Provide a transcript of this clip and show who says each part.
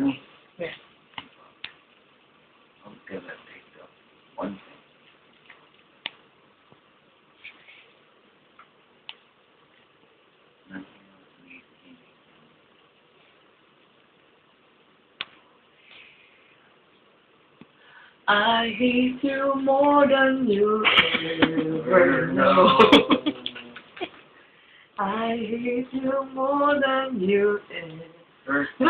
Speaker 1: No.
Speaker 2: Yeah.
Speaker 1: I'm gonna take the one thing. Nothing else needs anything.
Speaker 2: I hate you more than you ever know. I hate you more than you ever see.